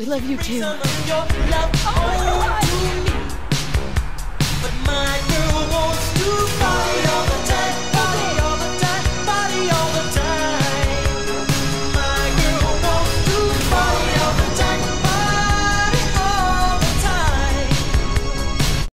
We love you too. Oh,